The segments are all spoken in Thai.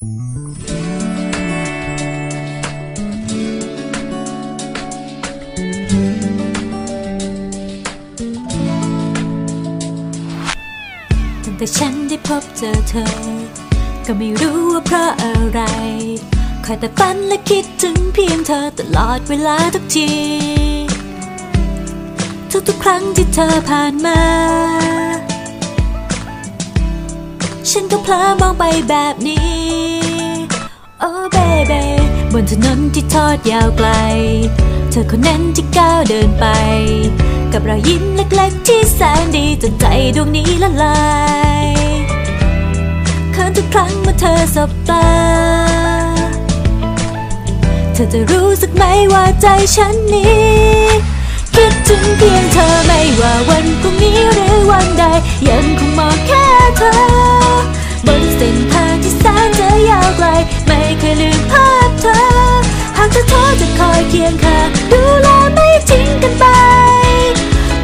ตั้งแต่ฉันได้พบเจอเธอ ก็ไม่รู้ว่าเพราะอะไร คอยแต่ฝันและคิดถึงเพียงเธอตลอดเวลาทุกที ทุกๆครั้งที่เธอผ่านมาฉันก็เพลอมองไปแบบนี้ โอ้เบเบบนถนนที่ทอดยาวไกล เธอคนนั้นที่ก้าวเดินไป กับรอยยิ้มเล็กๆที่แสนดีจนใจดวงนี้ละลายเขินทุกครั้งเมื่อเธอสบตา เธอจะรู้สึกไหมว่าใจฉันนี้คิดถึงเพียงเธอไม่ว่าวันพรุ่งนี้หรือวันใดยัง หากเธอท้อจะคอยเคียงข้าดูแลไม่ทิ้งกันไป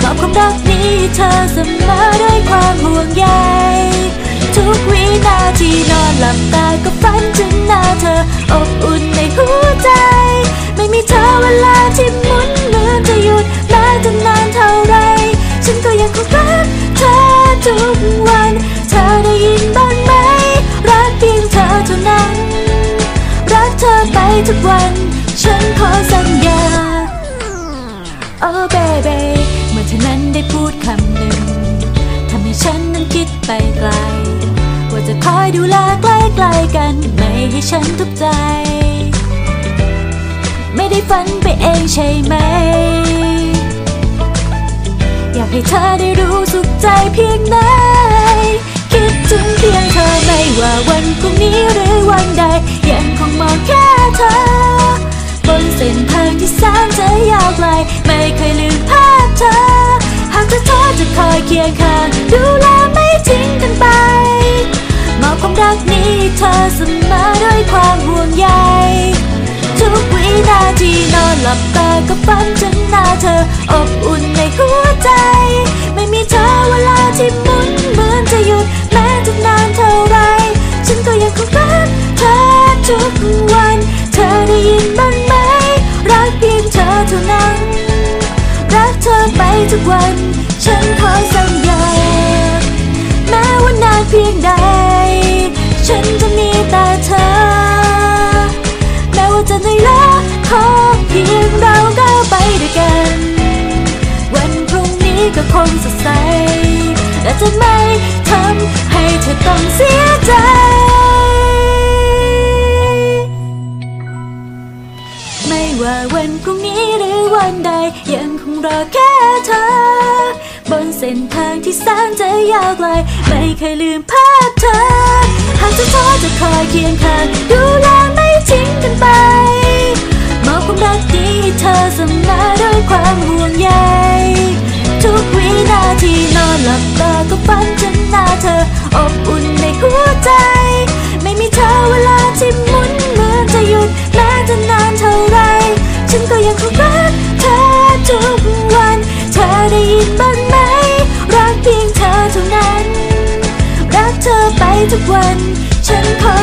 มอบความรักนี้เธอเสมอด้วยความห่วงใยทุกวินาทีนอนหลับตาก็ฝันถึงหน้าเธออบอุ่นในหัวใจ ไม่มีเธอเวลาที่ ทุกวัน ฉันขอสัญญา โอ้เบเบเมื่อเธอนั้นได้พูดคำหนึ่งทำให้ฉันนั้นคิดไปไกล ว่าจะคอยดูแลใกล้ๆกัน ไม่ให้ฉันทุกข์ใจ ไม่ได้ฝันไปเองใช่ไหม อยากให้เธอได้รู้สุขใจเพียงไหนคิดถึงเพียงเธอไม่ว่าวันพรุ่งนี้หรือวันใดยังคงมองแค่ ทางที่แสนจะยาวไกล ไม่เคยลืมภาพเธอ หากเธอท้อจะคอยเคียงข้างดูแลไม่ทิ้งกันไป มอบความรักนี้เธอเสมอด้วยความห่วงใย ทุกวินาทีนอนหลับตาก็ฝันถึงหน้าเธอ อบอุ่นในหัวใจ ไม่มีเธอเวลาที่หมุนเหมือนจะหยุดแม้จะนานเท่าไร ฉันก็ยังคงรักเธอทุก เธอไปทุกวัน ฉันขอสัญญา แม้ว่านานเพียงใด ฉันจะมีแต่เธอ แม้ว่าจะเหนื่อยล้าขอเพียงเราก้าวไปด้วยกัน วันพรุ่งนี้ก็คงสดใส และจะไม่ทำให้เธอต้องเสียใจไม่ว่าวันพรุ่งนี้หรือวันใดยังคง รอแค่เธอ บนเส้นทางที่แสนจะยาวไกล ไม่เคยลืมภาพเธอ หากจะท้อจะคอยเคียงข้างดูแลไม่ทิ้งกันไปมอบความรักดีให้เธอเสมอด้วยความห่วงใยทุกวินาทีนอนหลับตาก็ฝันถึงหน้าเธออบอุ่นในหัวใจ ทุกวัน ฉันขอ